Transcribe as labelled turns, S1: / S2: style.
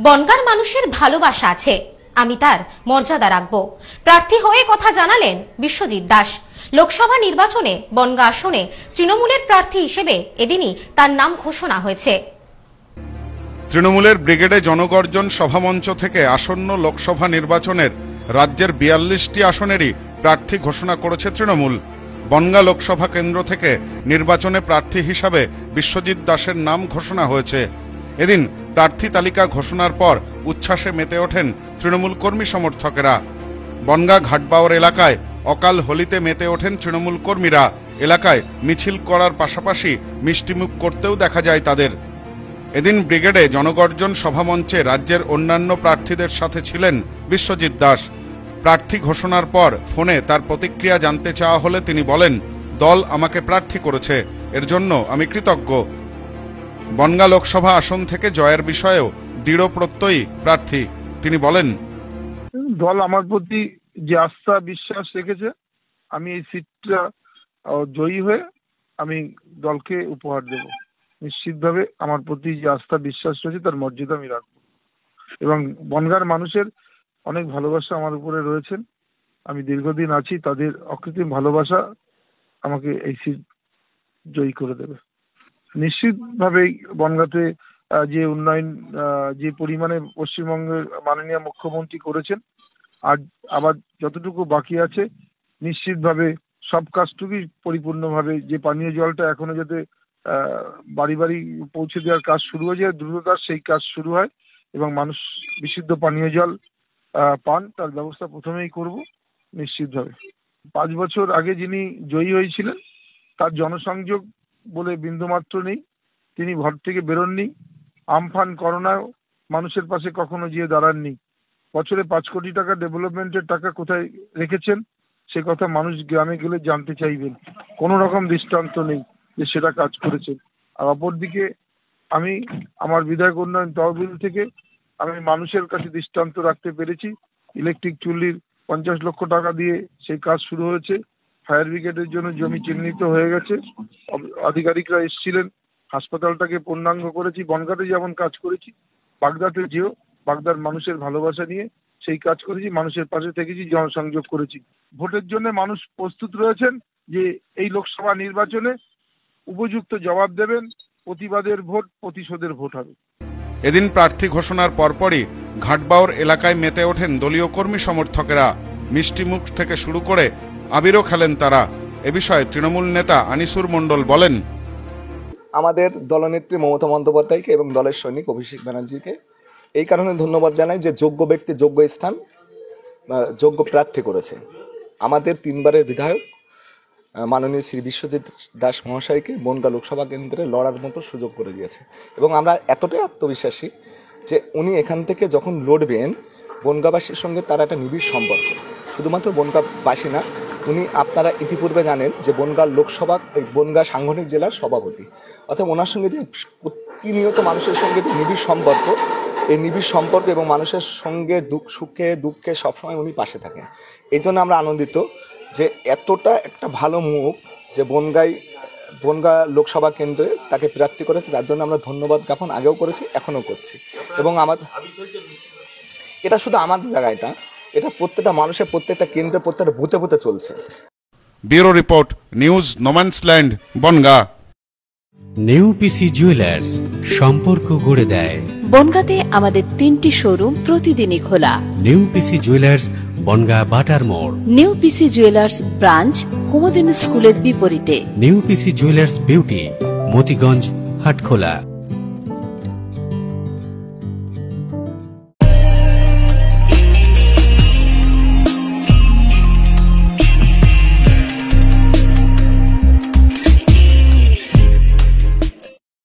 S1: বনগার মানুষের ভালোবাসা আছে। আমি তার মর্যাদা রাখব। প্রার্থী হয়ে কথা জানালেন বিশ্বজিৎ দাস। লোকসভা নির্বাচনে বনগা আসনে তৃণমূলের প্রার্থী হিসেবে এদিনই তার নাম ঘোষণা হয়েছে।
S2: তৃণমূলের ব্রিগেডে জনগর্জন সভামঞ্চ থেকে আসন্ন লোকসভা নির্বাচনের রাজ্যের বিয়াল্লিশটি আসনেরই প্রার্থী ঘোষণা করেছে তৃণমূল। বনগা লোকসভা কেন্দ্র থেকে নির্বাচনে প্রার্থী হিসাবে বিশ্বজিৎ দাসের নাম ঘোষণা হয়েছে। এদিন প্রার্থী তালিকা ঘোষণার পর উচ্ছ্বাসে মেতে ওঠেন তৃণমূল কর্মী সমর্থকেরা। বনগা ঘাটবাওর এলাকায় অকাল হোলিতে মেতে ওঠেন তৃণমূল কর্মীরা। এলাকায় মিছিল করার পাশাপাশি মিষ্টিমুখ করতেও দেখা যায় তাদের। এদিন ব্রিগেডে জনগর্জন সভামঞ্চে রাজ্যের অন্যান্য প্রার্থীদের সাথে ছিলেন বিশ্বজিৎ দাস। প্রার্থী ঘোষণার পর ফোনে তার প্রতিক্রিয়া জানতে চাওয়া হলে তিনি বলেন, দল আমাকে প্রার্থী করেছে, এর জন্য আমি কৃতজ্ঞ। বনগা লোকসভা আসন থেকে জয়ের বিষয়েও দৃঢ় প্রত্যয়ী প্রার্থী। তিনি বলেন,
S3: দল আমার প্রতি যে আস্থা, বিশ্বাস রেখেছে, আমি এই সিটটা জয়ী হয়ে আমি দলকে উপহার দেব। নিশ্চিতভাবে আমার প্রতি যে আস্থা, বিশ্বাস রয়েছে, তার মর্যাদা আমি রাখব। এবং বনগার মানুষের অনেক ভালোবাসা আমার উপরে রয়েছেন। আমি দীর্ঘদিন আছি, তাদের অকৃত্রিম ভালোবাসা আমাকে এই সিট জয়ী করে দেবে। নিশ্চিতভাবেই বনগাঁতে যে উন্নয়ন যে পরিমাণে পশ্চিমবঙ্গের মাননীয় মুখ্যমন্ত্রী করেছেন, আর আবার যতটুকু বাকি আছে, নিশ্চিতভাবে সব কাজটুকুই পরিপূর্ণভাবে, যে পানীয় জলটা এখনও যাতে বাড়ি বাড়ি পৌঁছে দেওয়ার কাজ শুরু হয়ে যায় দ্রুততার সেই কাজ শুরু হয় এবং মানুষ বিশুদ্ধ পানীয় জল পান, তার ব্যবস্থা প্রথমেই করব, নিশ্চিতভাবে। পাঁচ বছর আগে যিনি জয়ী হয়েছিলেন, তার জনসংযোগ বলে বিন্দুমাত্র নেই। তিনি ঘর থেকে বেরোননি। আমফান করোনায় মানুষের পাশে কখনো গিয়ে দাঁড়াননি। বছরে পাঁচ কোটি টাকা ডেভেলপমেন্টের টাকা কোথায় রেখেছেন? সে কথা মানুষ গ্রামে গেলে জানতে চাইবেন। কোনো রকম দৃষ্টান্ত নেই যে সেটা কাজ করেছেন। আর অপরদিকে আমি আমার বিধায়ক উন্নয়ন তহবিল থেকে আমি মানুষের কাছে দৃষ্টান্ত রাখতে পেরেছি। ইলেকট্রিক চুল্লির পঞ্চাশ লক্ষ টাকা দিয়ে সেই কাজ শুরু হয়েছে। ফায়ার ব্রিগেডের জন্য জমি চিহ্নিত হয়ে গেছে। আধিকারিকরা এসেছিলেন, হাসপাতালটাকে পূর্ণাঙ্গ করেছি, বনগাঁতে যেমন কাজ করেছি, বাগদাতে যেও, বাগদার মানুষের ভালোবাসা নিয়ে সেই কাজ করেছি, মানুষের পাশে থেকেছি, জনসংযোগ করেছি। ভোটের জন্য মানুষ প্রস্তুত রয়েছেন যে এই লোকসভা নির্বাচনে উপযুক্ত জবাব দেবেন, প্রতিবাদের ভোট, প্রতিশোধের ভোট হবে।
S2: এদিন প্রার্থী ঘোষণার পরপরই ঘাটবাওর এলাকায় মেতে ওঠেন দলীয় কর্মী সমর্থকেরা। মিষ্টিমুখ থেকে শুরু করে আবিরও খেলেন তারা। এ বিষয়ে তৃণমূল নেতা আনিসুর মণ্ডল বলেন,
S4: আমাদের দলনেত্রী মমতা বন্দ্যোপাধ্যায়কে এবং দলের সৈনিক অভিষেক ব্যানার্জিকে এই কারণে ধন্যবাদ জানাই যে যোগ্য ব্যক্তি, যোগ্য স্থান যোগ্য প্রার্থী করেছে। আমাদের তিনবারের বিধায়ক মাননীয় শ্রী বিশ্বজিৎ দাস মহাশয়কে বনগা লোকসভা কেন্দ্রে লড়ার মতো সুযোগ করে দিয়েছে। এবং আমরা এতটাই আত্মবিশ্বাসী যে উনি এখান থেকে যখন লড়বেন, বনগাবাসীর সঙ্গে তার একটা নিবিড় সম্পর্ক। শুধুমাত্র বনগাবাসী না উনি আপনারা ইতিপূর্বে জানেন যে বনগা লোকসভা বনগা সাংগঠনিক জেলার সভাপতি। অর্থাৎ ওনার সঙ্গে যে প্রতিনিয়ত মানুষের সঙ্গে যে নিবিড় সম্পর্ক, এই নিবিড় সম্পর্ক এবং মানুষের সঙ্গে দুঃখ সুখে, দুঃখে সবসময় উনি পাশে থাকেন। এই জন্য আমরা আনন্দিত যে এতটা একটা ভালো মুখ যে বনগাই, বনগা লোকসভা কেন্দ্রে তাকে প্রার্থী করেছে, তার জন্য আমরা ধন্যবাদ জ্ঞাপন আগেও করেছি, এখনও করছি। এবং আমাদের এটা শুধু আমাদের জায়গাটা এটা প্রত্যেকটা মানুষের প্রত্যেকটা কেন্দ্রে প্রত্যেকটা বুথে বুথে চলছে।
S2: Bureau report news no man's land Bangaon.
S5: New PC jewellers সম্পর্ক গড়ে দেয়।
S6: বনগাঁতে আমাদের তিনটি শোরুম প্রতিদিনই খোলা।
S5: নেউপিসি জুয়েলার্স বনগা বাটার মোড়।
S6: নিউ পিসি জুয়েলার্স ব্রাঞ্চ কুমদিন স্কুলের বিপরীতে।
S5: New PC jewellers beauty Motiganj Hatkhola.